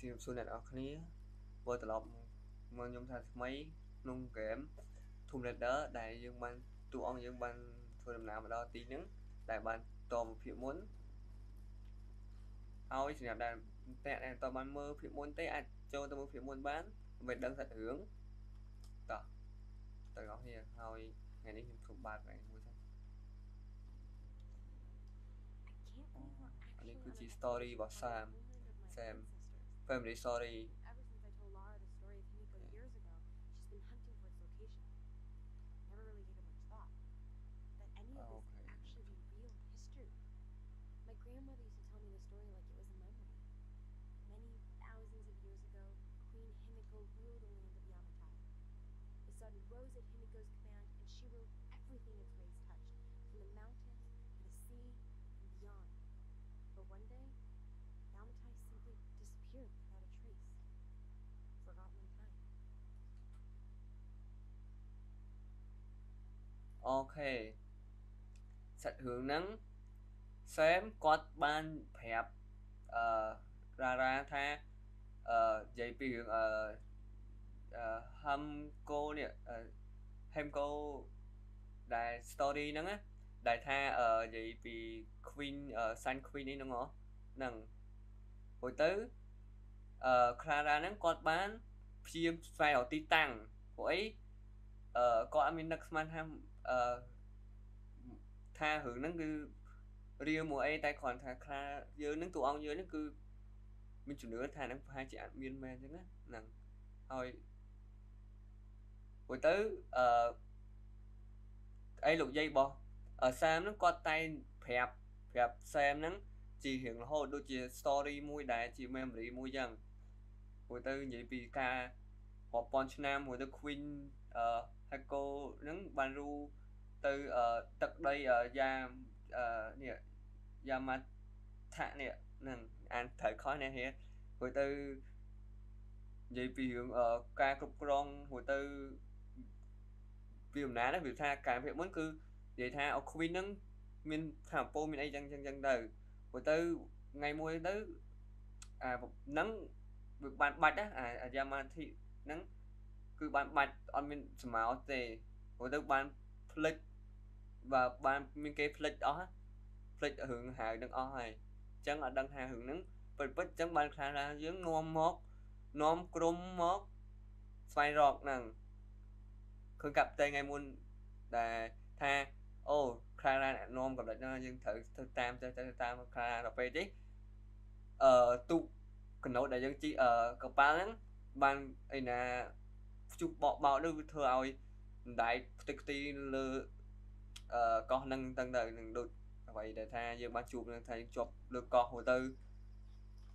ជំរាបសួរអ្នកនរគ្នាវិលត្រឡប់មកខ្ញុំថាថ្មីក្នុងហ្គេម Tomb Raider ដែលយើងបានតួអង្គយើងបានធ្វើដំណើរមកដល់ទីហ្នឹងដែលបានតមកភាពមុនហើយសម្រាប់ដែលអ្នកដែលតបានមើលភាពមុនទេអាចចូលទៅមើលភាពមុនបានដើម្បីដឹងសាច់រឿងតោះទៅអស់គ្នាហើយថ្ងៃនេះខ្ញុំធ្វើបាតហ្នឹងមួយសិន I can't believe we're អានេះ actually គឺជា on a story របស់ Sam homeland of my Sam ancestors. Family story អូខេសាច់រឿងហ្នឹង Sam គាត់បានប្រាប់អឺរ៉ារ៉ាថាអឺនិយាយពីរឿងអឺអឺ Hamko នេះអឺ Hamko ដែល story ហ្នឹងណាដែលថាអឺនិយាយពី Queen អឺ Sun Queen នេះហ្នឹងហ៎ហ្នឹងរួចទៅអឺ Clara ហ្នឹងគាត់បានព្យាយាមស្វែងរកទីតាំងព្រោះអីអឺគាត់អត់មាននឹកស្មានថា អឺថារឿងហ្នឹងគឺរៀលមួយអីតែគ្រាន់ថាខ្លាយើងហ្នឹងតួអង្គយើងហ្នឹងគឺមានជំនឿថាហ្នឹងប្រហែលជាអត់មានមែនអញ្ចឹងណាហ្នឹងហើយរួចទៅអឺអីលោកយាយរបស់អឺសាមហ្នឹងគាត់តែងប្រាប់ប្រាប់សាមហ្នឹងជារឿងរហូតដូចជា story មួយដែលជា memory មួយអញ្ចឹងរួចទៅនិយាយពីការរាប់ពាន់ឆ្នាំមួយទៅ Queen អឺ Hako ហ្នឹងបានរូទៅអឺទឹកដីអឺយ៉ាអឺនេះយ៉ាម៉ាថានេះហ្នឹងអានត្រូវខុសនេះហេរួចទៅនិយាយពីរឿងអឺការគ្រប់គ្រងរួចទៅពីអំណាចហ្នឹងវាថាការភាពមុនគឺនិយាយថាអ Queen ហ្នឹងមានថាអំពូលមានអីចឹងចឹងចឹងទៅរួចទៅថ្ងៃមួយទៅអាហ្នឹងវាបានបាច់ណាអាអាយ៉ាម៉ាធីហ្នឹង គឺបានបាច់អត់មានសមោទេរួចទៅបានផ្លិចបើបានមានគេផ្លិចអស់ណាផ្លិចរឿងហៅនឹងអស់ហើយអញ្ចឹងអត់ដឹងថារឿងហ្នឹងពិតពិតអញ្ចឹងបានខ្លះថាយើងនាំមកនាំក្រុមមកស្វែងរកហ្នឹងឃើញកាប់តែថ្ងៃមុនដែលថាអូខ្លាណានាំកំណត់ហ្នឹងយើងត្រូវធ្វើតាមទៅទៅតាមខ្លាដល់ពេលទេអឺទូកកណូតដែលយើងជីអឺកប៉ាល់ហ្នឹងបានអីណា ភ្ជុះបកបោកនោះវាធ្វើឲ្យអណ្ដែតផ្ទៃខ្ទីលើអឺកោះហ្នឹងទាំងទៅនឹងដូចអ្វីដែលថាយើងបានជួបនឹងថាយើងជាប់លើកោះហូរទៅ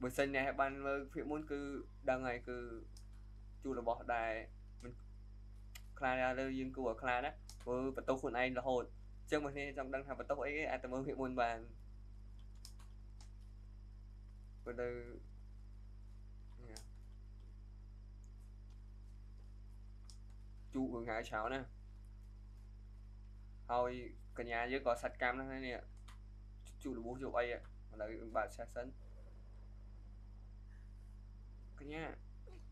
បើសិនអ្នកបានមើលភាគមុនគឺដឹងហើយគឺជួបរបស់ដែលមិនខ្លាចលើយើងគួរឲ្យខ្លាចណាព្រោះបន្ទោសខ្លួនឯងរហូតអញ្ចឹងមកនេះចង់ដឹងថាបន្ទោសអីគេអាចទៅមើលភាគមុនបានព្រោះទៅ trụ hướng hai cháu nè. Thôi cả nhà dưới có sạch cam nữa nè trụ là bốn triệu ấy là bạn sát sân cả nhà.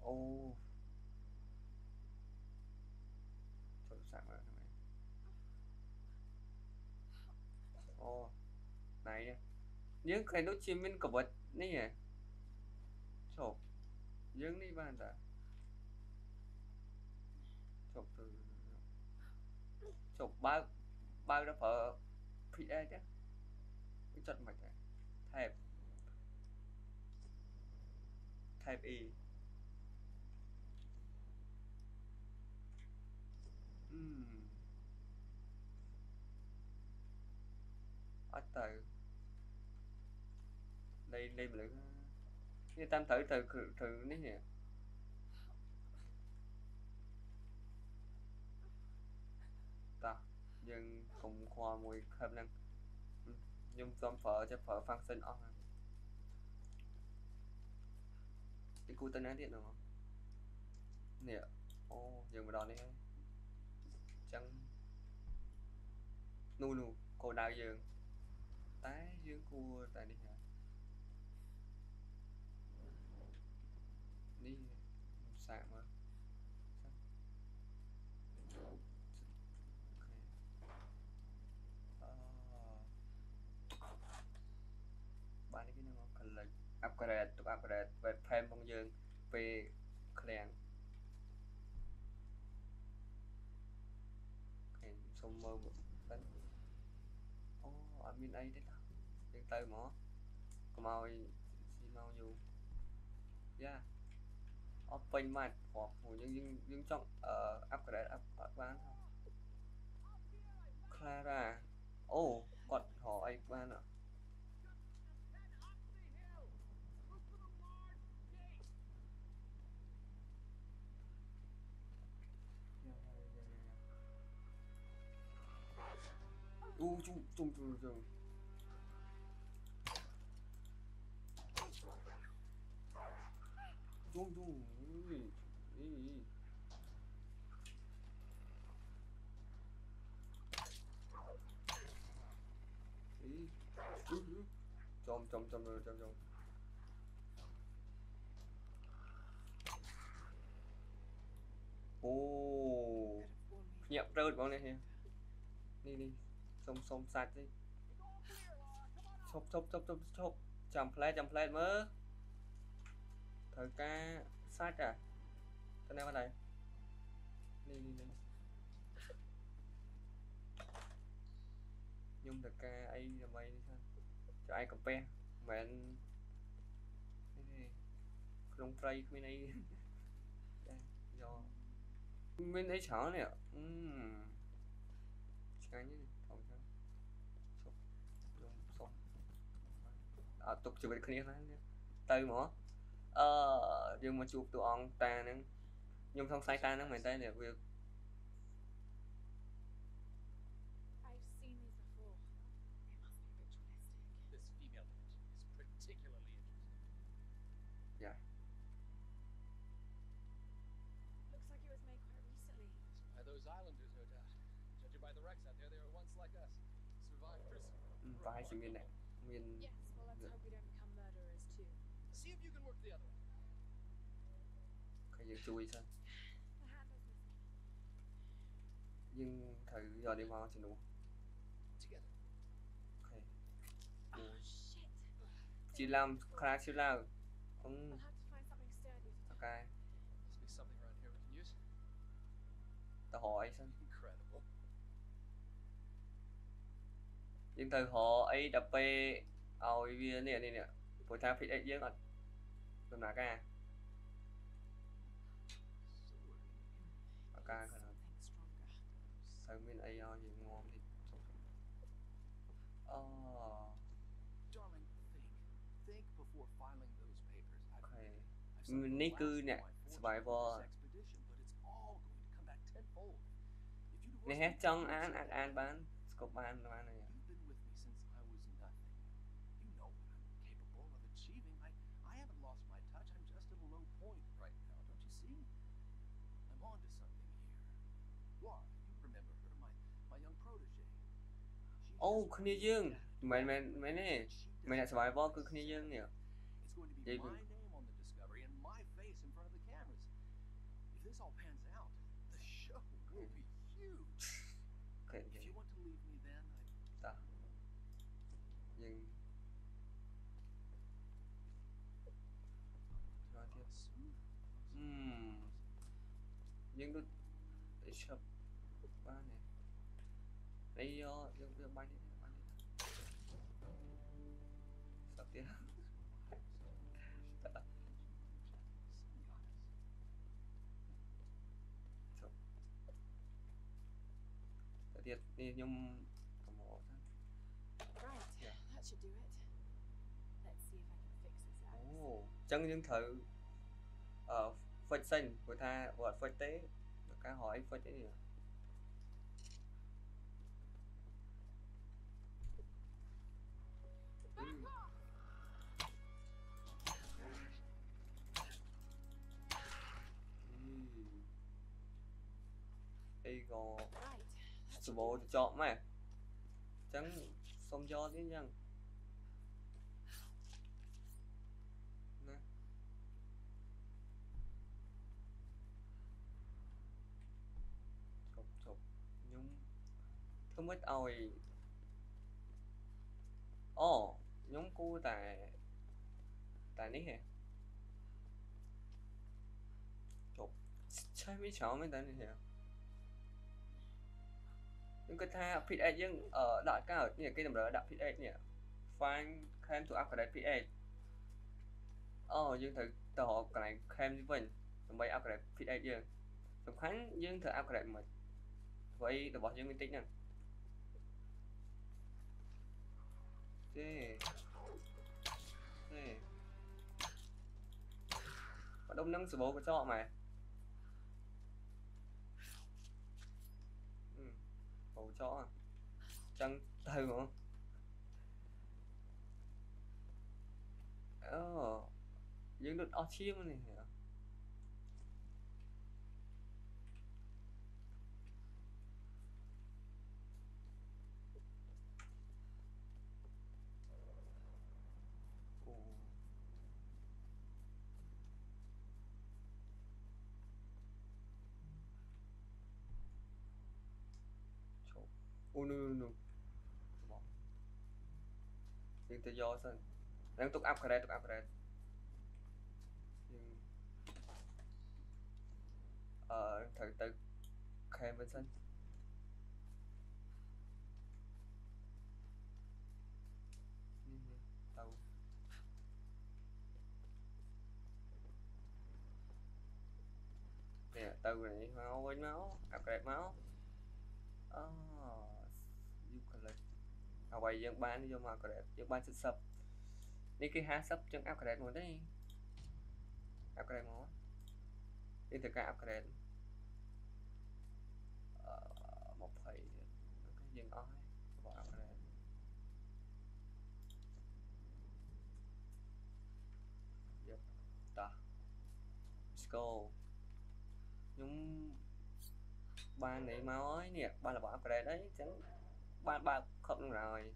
Ô. Oh. thôi rồi ô này những cái nút chim mình cổ vật nè, nhỉ? Những đi bàn ra ជប់បើកបើកទៅប្រើ PS ទេវាចុចមិនដែរ Tab Tab E អឺអត់ទៅលេលេម្លឹងនេះតាមត្រូវទៅត្រូវនេះនេះ យើងកុំខ្វល់មួយខឹបហ្នឹងខ្ញុំសូមប្រើចេះប្រើ function អស់ហើយទីគូទៅណាទៀតហ្នឹងនេះអូយើងមកដល់នេះហើយអញ្ចឹងនោះនោះគោលដៅយើងតែយើងគួរតែនេះហ่ะសាកមើលអូខេអបាននេះគេនឹងមក collect upgrade ទុក upgrade webcam របស់យើងពេលឃ្លាំងឃើញសុំមើលមើលអូអត់មានអីទេតាយើងទៅហ្មងកុំឲ្យស៊ីមកយូរយ៉ាអត់ពេញម៉ាច់ព្រោះពួកយើងយើងយើងចង់អឺ upgrade up អត់បានខ្លារ៉ាអូគាត់រកអីបានអត់ u, chung chung chung chung. Chung chung ui ui ý. Chom chom chom rồi chom chom ô nhẹ rơi bọn này nè. Đi đi. សុំសុំសាច់តិចឈប់ឈប់ឈប់ឈប់ឈប់ចាំផ្លែចាំផ្លែមើលត្រូវការសាច់អាទៅណាមកដែរនេះនេះនេះខ្ញុំត្រូវការអីដើម្បីនេះសិនចុះឯកាពះមិនមែននេះទេក្នុងព្រៃគ្មានអីចាយកមានអីច្រើននេះអឺឆ្ងាញ់នេះធំចឹងឈប់ខ្ញុំសុំអត់ ទុកជីវិតគ្នាណាទៅហ្មងអឺយើងមកជួបតួអង្គតាហ្នឹងខ្ញុំសង្ស័យតាហ្នឹងមែនតើវា I've seen these before. It must giật chui sao nhưng thử giờ đi vào thì đủ okay. Ừ. chị làm khá chưa làm? Không. Ok. Tao hỏi sao? Nhưng thời họ ấy đập bê ao viên này này nè bồi tháp phải đấy chứ còn làm nào cả? ការគាត់ something stronger. ត្រូវមានអីឲ្យយើងងំតិចអូ Darling, think. Think before filing those papers. អូ I've, ខេ I've ម sunk នេះ the គឺ last of អ្នក my fortune survivor into this expedition, but it's all going to come back tenfold. If you នេះ divorce ហេ me ចង់ two អាន years អាច ago, អានបានស្គប់បានបានហើយ អូ has គ្នា great យើង attitude, មិនមែនមែនទេ and she មែនអ្នក does survivor not គឺគ្នាយើងនេះ It's going to be David. my name on the discovery and my face in front of the cameras. If this all pans out, the show will be huge. អូខេ If you want to leave me then, I តោះយើងឆ្លើយទៀត soon. អឺមយើងដូចតែឈប់បានទេអីយ ទៅទៀតនេះខ្ញុំកំហសិន Right, Yeah. that should do it. Let's see if I can fix this អូ axe. អញ្ចឹងយើងត្រូវអឺ fix សិនព្រោះថាបើអត់ fix ទេដល់ការរកអី fix ទេនេះអីក៏ Right, that សម្បូរចោកម៉ែអញ្ចឹងសុំយកទៀតអញ្ចឹងណាជប់ជប់ខ្ញុំធ្វើមិនឲ្យអូខ្ញុំគូតែតែនេះហ៎จบใช่ไม่เฉาไม่ตันเนี่ย ខ្ញុំគិតថា PH យើងអឺដាក់កើតនេះគេតម្រូវឲ្យដាក់ PH នេះ find claim to upgrade PH អូយើងត្រូវទៅរកកន្លែង claim នេះវិញដើម្បី upgrade PH យើងសំខាន់យើងត្រូវ upgrade មិនព្រោះអីរបស់យើងមានតិចហ្នឹងទេទេបដុំនឹងសបោកញ្ចក់ម៉ែ bầu chó à trăng tư hả ờ những đứa ở chim này Ôi no no no. Bỏ. Nhưng tôi do sân. Đang tục upgrade tục upgrade. Nhưng ờ thử tự khen bên sân. Ừ, Tao នេះទៅនេះមកវិញមកអាប់ក្រេតមកអូយូកាលិត អ្វីយើងបានយកមកអាប់ក្រេតយើងបាន70នេះគេ50ចឹងអាប់ក្រេតមកទេអាប់ក្រេតមកនេះទៅការអាប់ក្រេតអឺ20ទៀតអូខេយើងអស់ហើយរបស់អាប់ក្រេតយកតោះ let's go ខ្ញុំបាននេះមកហើយនេះបានរបស់ upgrade អី ba ba không rồi.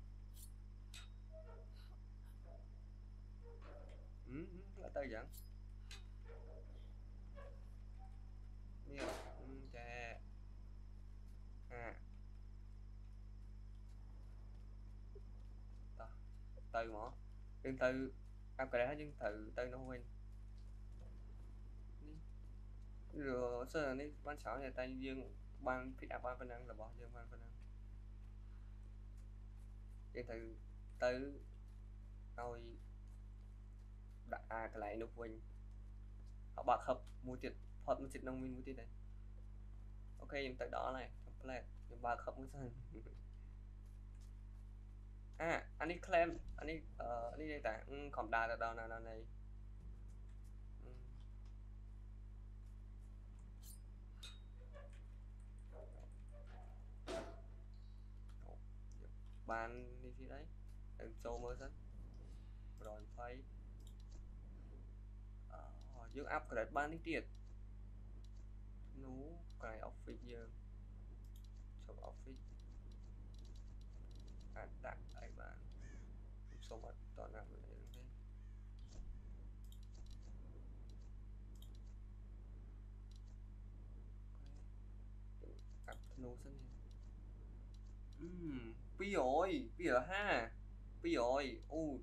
Ừ, ừ là tao dẫn nhiều chè à. Từ mỏ tương từ tao cài hết những từ từ nó quên rồi sau này bắn sáu này tay dương ban phía đạp ban phân năng là bỏ dương ban phân năng យើងត្រូវទៅនោះវិញ rồi sơ này ban sáu nhà tay dương ban pick up ban năng là bỏ dương ban năng cái từ từ rồi đặt à cái lại nục mình họ bạc hợp mua tiền hoặc mua tiền nông minh mua tiền này ok chúng tới đó này template chúng bạc hợp mua sân à anh đi claim anh đi ờ anh đi đây ta ừ, còn đà ở đâu nào nào này ừ. បាននេះ ទៀតហើយទៅចូលមើលសិនប្រយ20អឺយើង upgrade បាននេះទៀតនោះកន្លែង office យើងចូល office Ví dụ, ví dụ ha. Ví dụ, u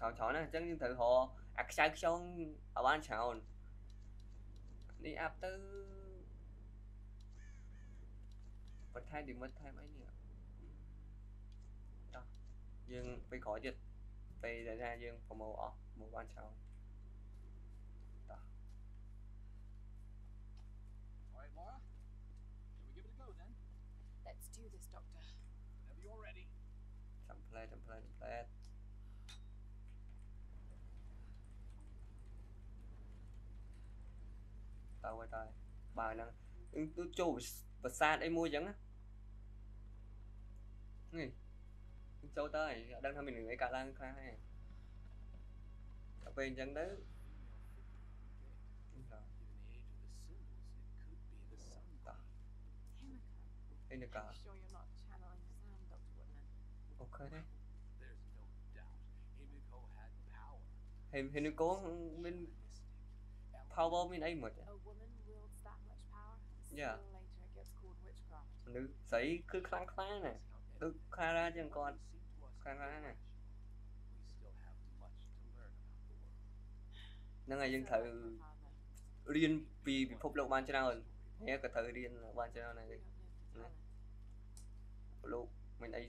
chọn chọn nè, chân nhân từ họ attraction ở ban chọn. Đi after Bật thai đừng bật thai mấy nữa. Đó. Dương phải khỏi dịch. Phải ra ra phòng màu ở một ban chọn. Đó. Rồi, Template, template, template. Tao quay tay. Bài năng. Ừ, tôi chủ vật xa đây mua chẳng á. Này. Châu tới, đang thăm mình người cả lan khai hay. Cà phê chẳng đấy. Given the age of the symbols, it could be the sun. Himiko. Đây là cả. Are you sure you're not channeling đấy. There's no doubt. Himiko had power. Hình hình như có bên Mystic. power bên ấy mà. A woman wields that much power? Yeah. Still later it gets called witchcraft. nữ ស្រីគឺខ្លាំងខ្លាណាស់ That's how ដូច Clara ចឹងគាត់ Seem to us Clara to be ណា fresh. We still have much to learn about the world. ហ្នឹងហើយយើង So, ត្រូវ my father, រៀនពីពិភពលោកបានច្រើននេះក៏ត្រូវរៀនបានច្រើនដែរ we don't live to No. tell it. លោកមិនអី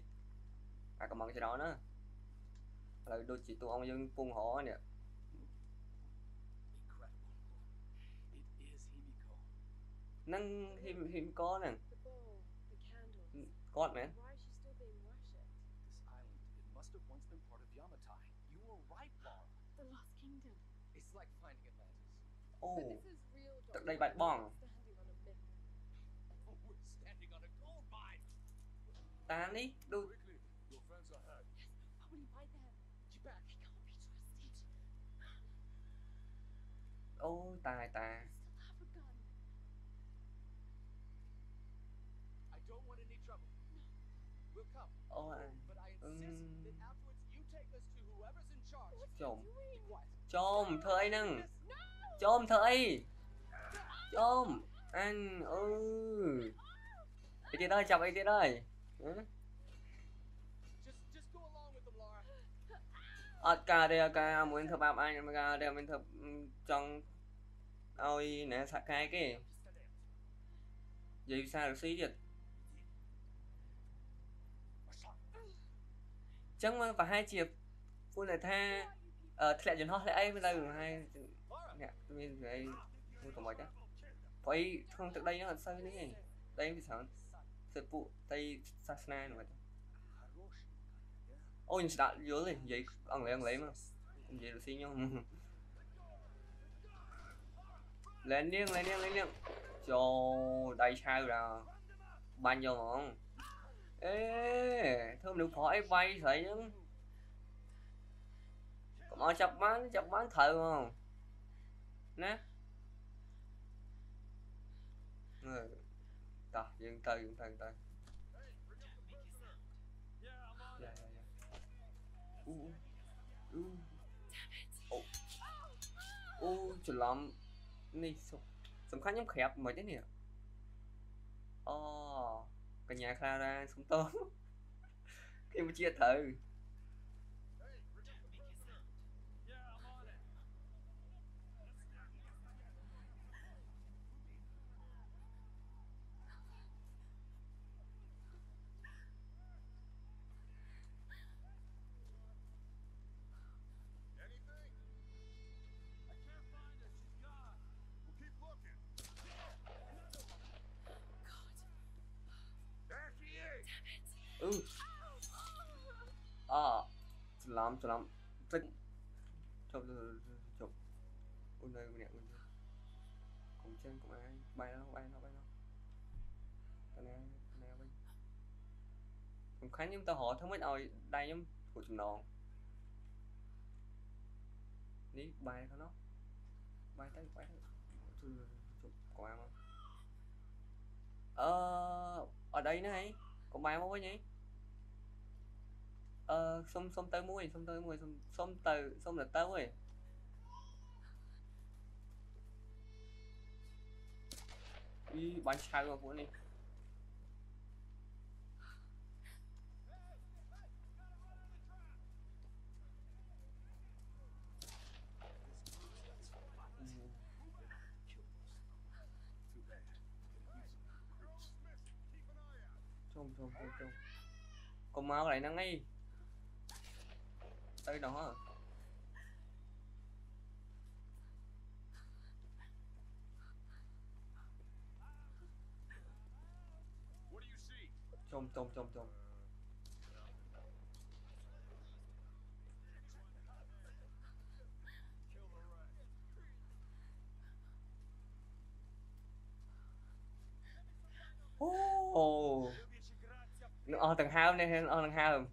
អាកំងច្រើនណាឥឡូវដូចជាតួអង្គយើងពងរនេះ Incredible. It is Himiko. ហ្នឹងហ៊ីមហ៊ីមកហ្នឹង The bowl, the candles. គាត់មែន Why is she still being worshipped? This island, it must have once been part of Yamatai. You were right, Laura. The Lost Kingdom. It's like finding Atlantis. អូ But this is real, Tức Doctor. đây bạch bong. Standing on a myth. Oh, we're standing on a gold mine. តានេះដូច in charge. What's he Chồng. doing? Be quiet. ចុំធ្វើអីហ្នឹង No! ចុំធ្វើអីចុំអញអឺអីទៀតហើយចាប់អីទៀតហើយហ៎ Just just go along with them, Laura. អត់ការទេអត់ការមួយធ្វើបាបអញមិនការទេមិនធ្វើចង់ ឲ្យណែសាក់កាយគេនិយាយភាសារុស្ស៊ីទៀតចឹងមកប្រហែលជាពួកអ្នកថាអឺធ្លាក់យន្តហោះធ្លាក់អីមិនទៅប្រហែល Laura. អ្នកមានអីមួយកម្រិតណាព្រោះអីក្នុងទឹកដីហ្នឹងអត់សូវនេះទេដីវាច្រើនសិតពួកដីសាសនាហ្នឹងអូខ្ញុំស្ដាប់យល់ទេនិយាយអង់គ្លេសអង់គ្លេសមកនិយាយរុស្ស៊ីខ្ញុំ លែននាងលែននាងលែននាងចូលដៃឆៅដល់បាញ់យកហ្មងអេធ្វើមនុស្សប្រុសអីវាយស្រីហ្នឹងកុំឲ្យចាប់បានចាប់បានត្រូវហ្មងណាអឺតោះយើងទៅយើងទៅទៅយ៉ាយ៉ាយ៉ាអូអូអូអូច្រឡំ នេះសុសំខាន់ខ្ញុំក្រាបមិនទេនេះអូកញ្ញាខ្លារ៉ាសុំតោគេមកជាត្រូវ trên của ai? Bay nó bay nó bay nó này nè nè bay. Cũng khánh nhưng ta hỏi không biết ơi đây nhóm của chúng nó đi bay nó bay tới, bay chụp chụp quả mà. Ờ ở đây này có còn không mua nhỉ? Ờ xong xong tới mua xong tới mua xong xong từ, xong là tới rồi cái bánh sai của vũ này trông trông trông trông. Còn máu lại năng ngay. Tới đó. Trong trong trong trong. Ồ. Ờ tầng 2 hôm nay ờ tầng 2 rồi.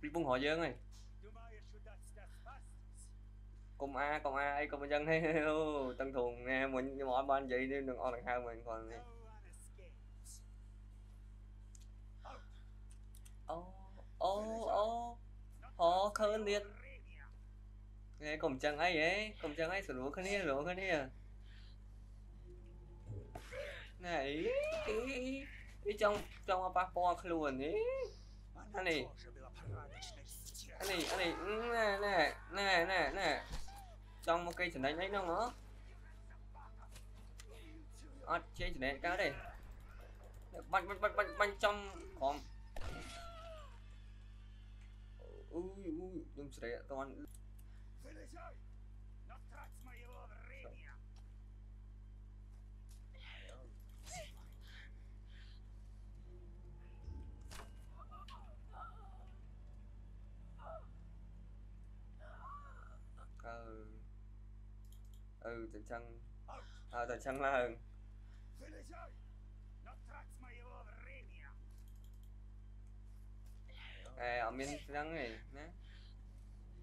Đi bung hỏi dương này. Công A, công A, công dân hay tầng thùng nè, mình mọi bên vậy đi đừng ở tầng 2 mình còn này. อกเขาเรียนไงกลมจังไอ้เอ้กลมจังไอ้สรู้ขึ้นนี่รู้ขึ้นนี่ไหนไอ้จองจองมาปะปอขลุ่นนี่อันนี้อันนี้อันนี้แน่แน่แน่แน่แน่จองมา cây trở nên đấy nó ngó ở trên trở nên cao đây bắn bắn bắn bắn bắn trong còn Uj, uj, dum tre, to on... Вылезай! Но трать моего времени! ừ ừ từ chân à từ chân là hơn eh amin sedang eh nah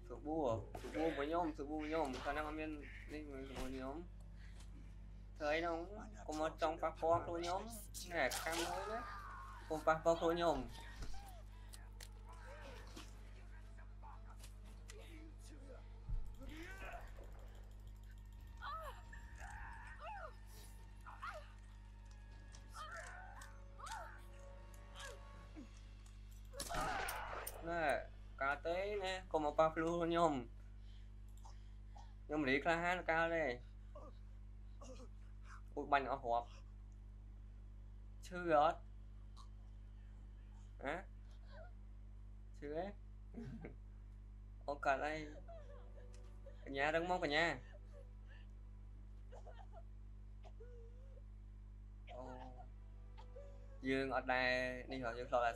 subuh subuh banyom subuh banyom kadang amin ni subuh banyom thời đâu cũng ở trong phát bó tôi nhóm. Nè cam mới đấy, cũng phát bó tôi nhóm. ប៉ះខ្លួនខ្ញុំខ្ញុំរីក្លាហានកាលទេអូយបាញ់អស់រាប់ឈឺអត់ហ៎ឈឺហ៎អូកាលហើយកញ្ញារឹងមកកញ្ញាអូយើងអត់ដែរនេះហ៎យើងឆ្លងតែ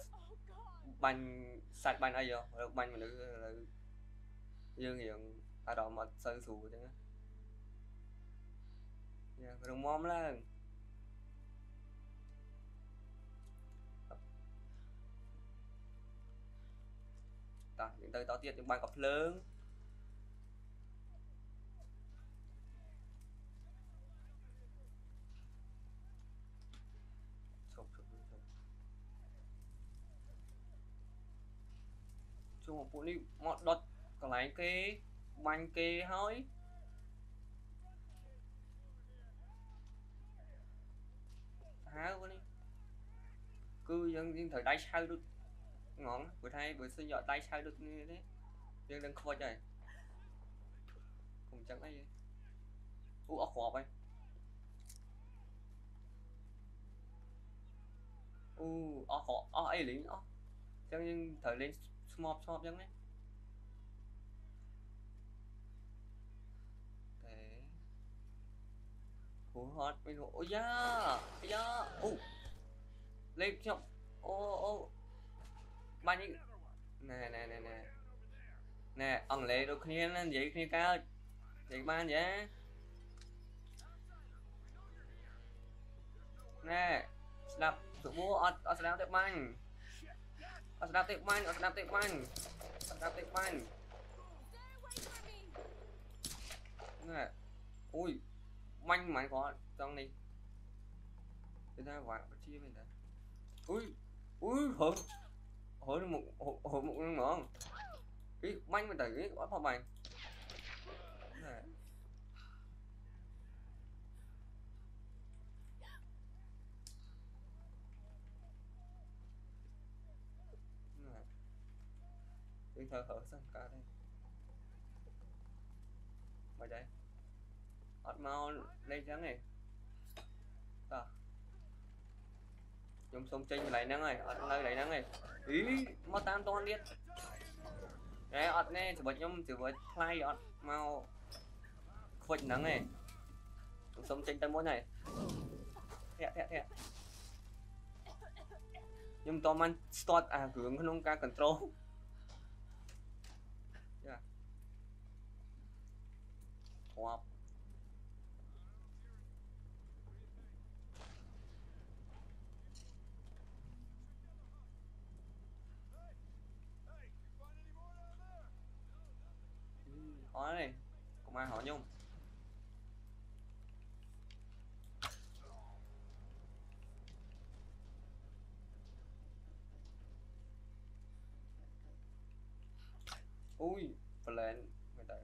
បាញ់សាច់បាញ់អីហ៎រើបាញ់មនុស្សឥឡូវ យើងរៀងអារម្មណ៍អត់សូវស្រួលអញ្ចឹងណាយ៉ាងរងមមឡើងតោះយើងទៅតទៀតយើងបាញ់កភ្លើងឈប់ឈប់ឈប់ឈប់ជួងពួកនេះមកដុត កន្លែងគេបាញ់គេហើយសាហាវពួកនេះគឺយើងយើងត្រូវដៃឆៅដូចងងព្រោះថាបើសិនយកដៃឆៅដូចនេះទេយើងនឹងខ្វិចហើយកុំចឹងអីទេអូអស់គ្រាប់ហើយអូអស់គ្រាប់អស់អីលេងអស់ចឹងយើងត្រូវលេងស្មប់ស្មប់ចឹងណាតែ ហូហត់មិនអូយ៉ាយ៉ាអូលេខខ្ញុំអូអូបាញ់នេះណែណែណែណែណែអង់គ្លេសដូចគ្នាណានិយាយគ្នាកើតនិយាយបានយ៉ាណែស្ដាប់សុបួរអត់អត់ស្ដាប់ទេបាញ់អត់ស្ដាប់ទេបាញ់អត់ស្ដាប់ទេបាញ់អត់ស្ដាប់ទេបាញ់ Stay away from me! ណែអូយ manh mắn có trong này người ta gọi bất chi mình ta ui ui hổ hổ một hổ, một con ngon cái manh mình ta cái quá phao manh này. Thở hở sang cả đây. អត់មកលេងចឹងទេតោះខ្ញុំសុំចេញកន្លែងហ្នឹងហើយអត់នៅកន្លែងហ្នឹងទេអីមកតាមតនទៀតតែអត់ណែច្រវិចខ្ញុំច្រវិចថ្លៃអត់មកខ្វិចហ្នឹងទេខ្ញុំសុំចេញទៅមុនហើយធាក់ធាក់ធាក់ខ្ញុំតមិន start អាគ្រឿងក្នុងការ control យ៉ាធ្លាប់ Hey, you find any more down there? អត់ទេកុំមកហៅខ្ញុំ អូយ plan មែនតើ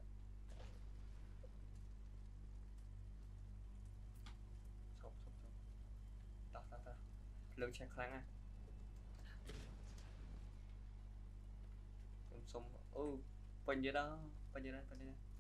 ឈប់ឈប់ឈប់តោះតោះតោះភ្លើលើកឆេះខ្លាំងណាស់ខ្ញុំសុំអូពេញទៀតដល់ពេញទៀតហើយពេញទៀតហើយ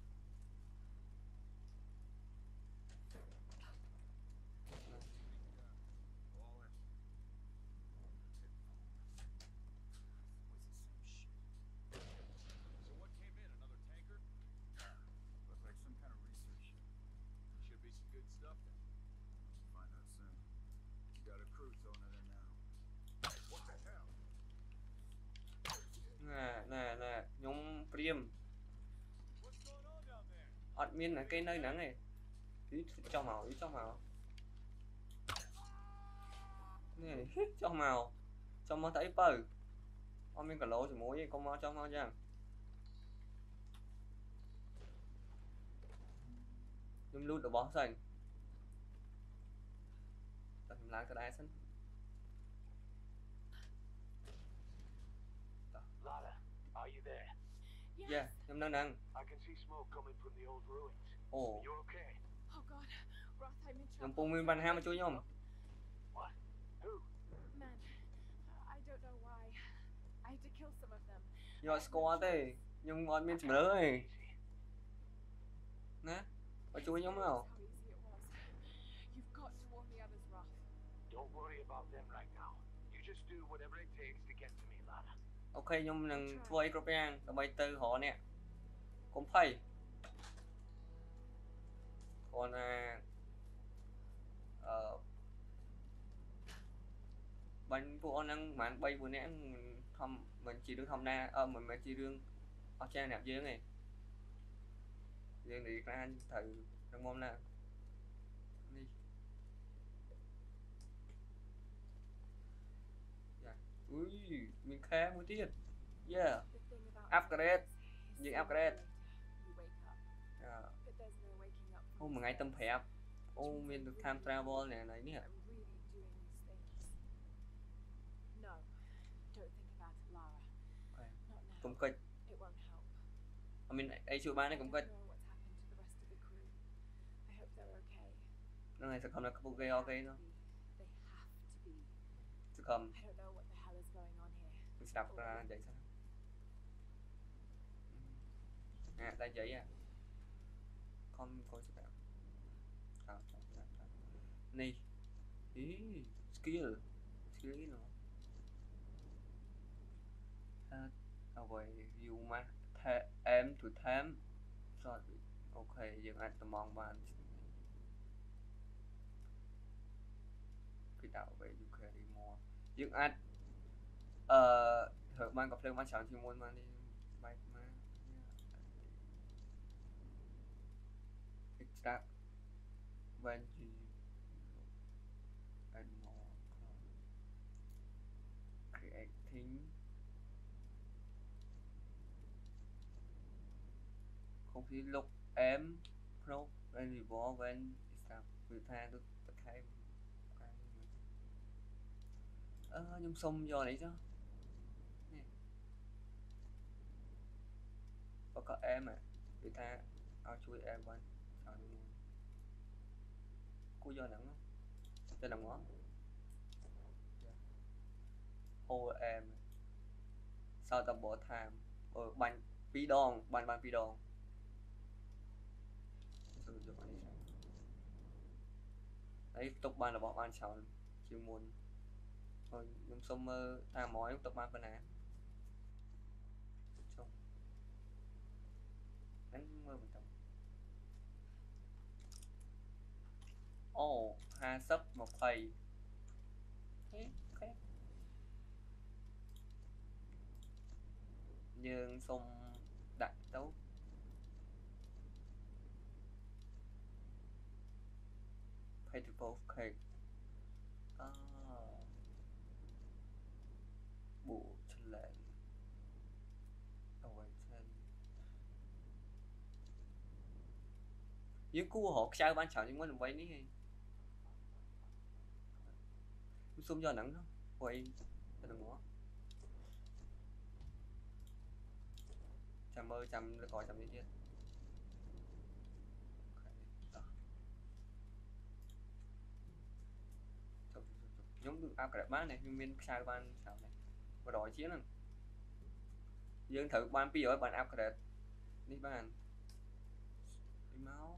អត់មានគេនៅហ្នឹងឯងយីចុះមកយីចុះមកនេះចុះមកចុះមកទៅអីបើអត់មានកឡូជាមួយទេកុំម យេខ្ញុំនៅហ្នឹង I can see smoke coming from the old ruins. អូ You okay? Oh god, Roth, I'm in ខ្ញុំ trouble. ពុំមានបញ្ហាមកជួយខ្ញុំ What? Who? Man, I don't know why. I had to kill some of them. ខ្ញុំអត់ស្គាល់ទេខ្ញុំអត់មានជំរឿទេ Easy. ណាមកជួយខ្ញុំមក How easy it was. You've got to warn the others, Roth. Don't worry about them right now. You just do whatever it អូខេខ្ញុំនឹងធ្វើអីគ្រប់យ៉ាងដើម្បីទៅរកអ្នកកុំភ័យគាត់ណាអឺបាញ់ពួកអស់ហ្នឹងប្រហែល3 4នាក់ហ្នឹងមិនធម្មមិនជារឿងធម្មតាអឺមិនមែនជារឿងអស្ចារ្យអ្នកយើងទេយើងនិយាយខ្លាចត្រូវរងមណា อุ้ยมีแค่มือที่เย่อัพเกรดยิงอัพเกรดโอ้เหมือนไอตั้มแผลโอ้เป็นไทม์ทราเวลเนี่ยอะไรเนี่ย cũng coi I mean ai chịu bán này cũng coi nó này sẽ không là cái ok ok thôi sẽ không mình đọc uh, vậy sao? À đây vậy à. Con coi cho bạn à, ni. Ý skill. Skill nó. À, rồi you mà thế em thử thêm rồi ok dừng anh tầm mong bạn cái đạo về UK đi mua dừng anh ដាក់អ្វី you carry more យើងអាចអឺធ្វើបានក៏ភ្លើងបានច្រើនជាងមុនមកនេះបែកមក extract when you and more creating complete look aim pro when revolve when start គឺថាទៅទៅខែខែមួយអឺខ្ញុំសុំយកនេះចុះ បកអែមគឺថាឲ្យជួយអែមបានច្រើនមួយគូយកហ្នឹងទៅហ្នឹងមកហូអែមសោតបោថាមអឺបាញ់2ដងបាញ់បាន2ដងទៅយកអានេះ đấy tục ban là bỏ ban chọn chiều muộn rồi nhưng xong mơ à mỏi tục ban bên này xong đánh mơ bên trong ồ hai sấp một thầy thế ok nhưng xong đặt đấu pay to both cake អ យើងគួររកខ្ចៅបានច្រើនជាងមុនដើម្បីនេះឯងខ្ញុំសុំយកហ្នឹងណាព្រោះអីទៅនឹងមកចាំមើលចាំលើកក្រោយចាំនេះទៀតអូខេតោះ ចុះចុះចុះ ខ្ញុំគឺអាប់ក្រេតបានដែរខ្ញុំមានខ្សែបានច្រើនដែរ100ជាងហ្នឹងយើងត្រូវបាន200បានអាប់ក្រេតនេះបាននេះមក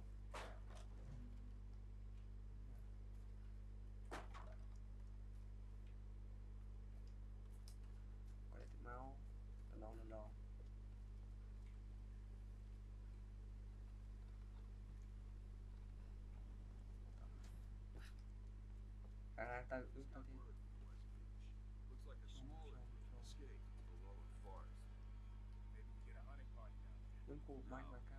I was not here. Looks like a smaller escape below forest. Maybe get a hunting party down there.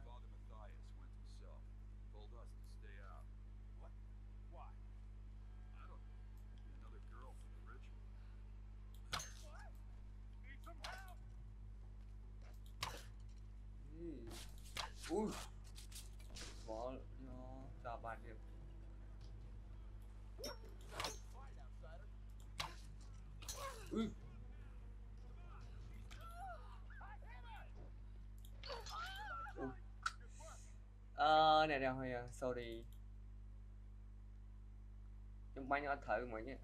video hay sau thì chúng bánh ở thử mọi nhé.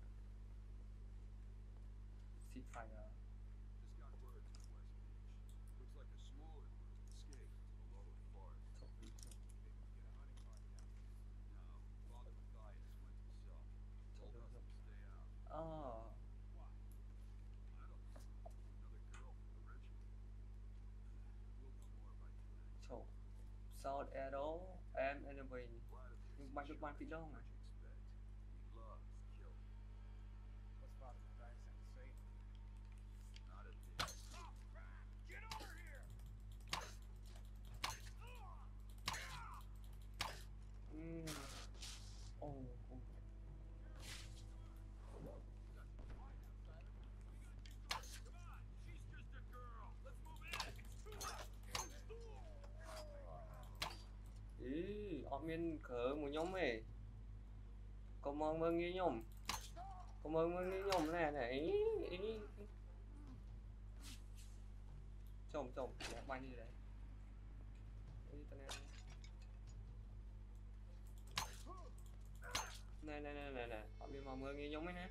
salt at all. I am anyway. a way. Nhưng mà. miên khở một nhóm này, có ơn mừng như nhóm có ơn mừng như nhóm này. Này chồng chồng bỏ banh gì đấy. Này này này này này. Họ bị mà mưa nghe giống ấy nè.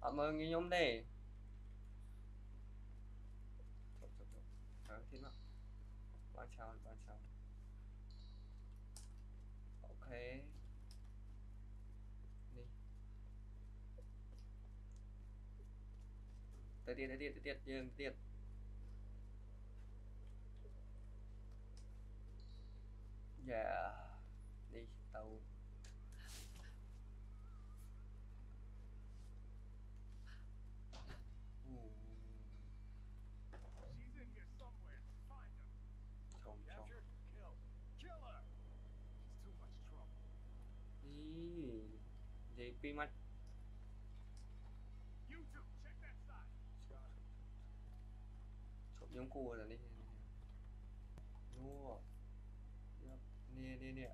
Họ mưa nghe giống đây chụp chụp chụp ờ, thế nào? Ba sao ba sao thể đi. Tới tiệt tới tiệt tới tiệt dừng tiệt. Yeah pretty much. You two, check that side. ชมยงกูแต่นี่โอ้เนี่ยเนี่ยเนี่ย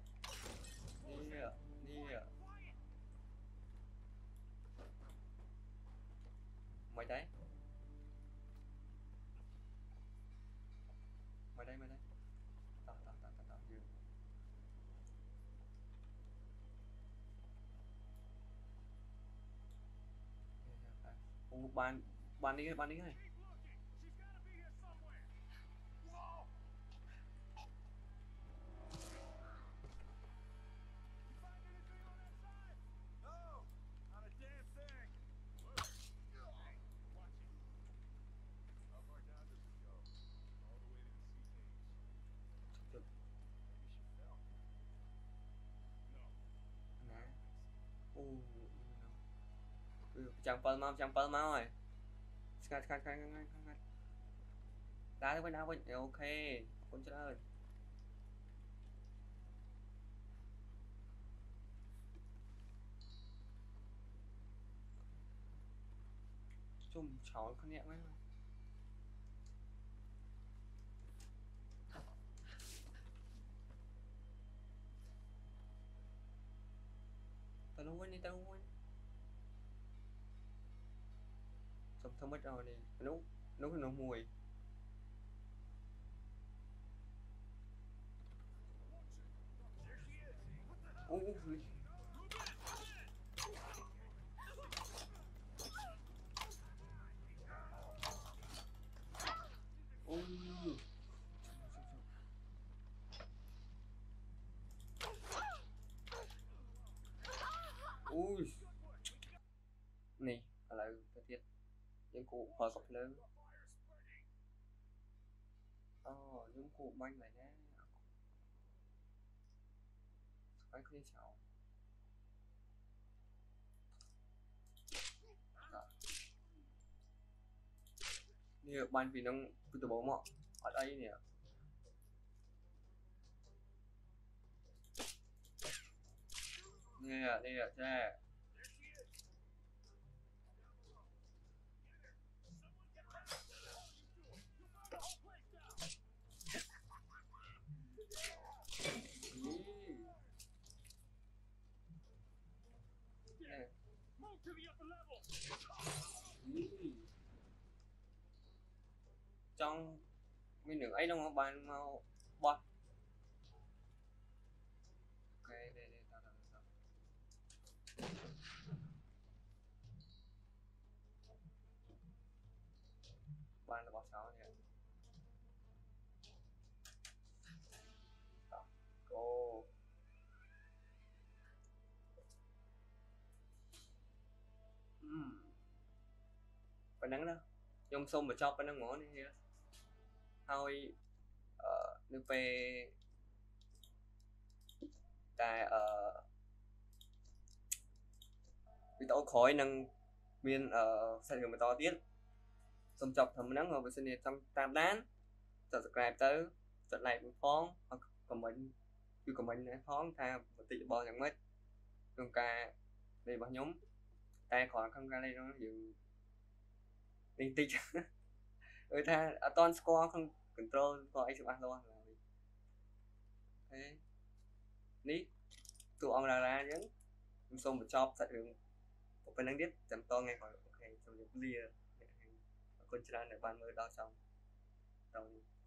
បានបាននេះហើយបាននេះហើយ ចាំ7មកចាំ7មកហើយស្កាត់ស្កាត់ស្កាត់ស្កាត់ស្កាត់ដើរទៅវិញដើរវិញអូខេអរគុណច្រើនជុំឆោលគ្នាមែនទៅនោះវិញនេះទៅនោះវិញ thông biết rồi nè. Nút nút nó mùi. hoặc lớn, ờ dụng cụ banh này nhé cái kia cháu. Nè ban vì nó cứ từ bố mọ. Ở đây nè. Nè nè nè. ចង់មានរឿងអីហ្នឹងបានមកបោះអូខេនេះនេះតោះតោះតោះបានរបស់ចោលនេះតោះ go អឺប៉ុណ្ណឹងណាខ្ញុំសូមបញ្ចប់ប៉ុណ្្នឹងហ្មងនេះ ហើយអឺនៅពេលតែអឺវីដេអូក្រោយនឹងមានអឺសាច់រឿងបន្តទៀតសូមចប់ត្រឹមហ្នឹងបើសិនជាចង់តាមដានចុច subscribe ទៅចុច like មួយផងអត់ comment គឺ comment នេះផងថាមតិរបស់យ៉ាងម៉េចក្នុងការលេងរបស់ខ្ញុំតែគ្រាន់ក្នុងការលេងនោះយើងលេងតិច អឺថាអត់តន់ស្គាល់ក្នុង control ស្គាល់អីច្បាស់លាស់ឡើយហេនេះតួអង្គតារាអញ្ចឹងខ្ញុំសូមបញ្ចប់សាច់រឿងប៉ុណ្្នឹងទៀតចាំតថ្ងៃក្រោយអូខេសូមជម្រាបលាអ្នកអរគុណច្រើនដែលបានមើលដល់ចង់តនេះ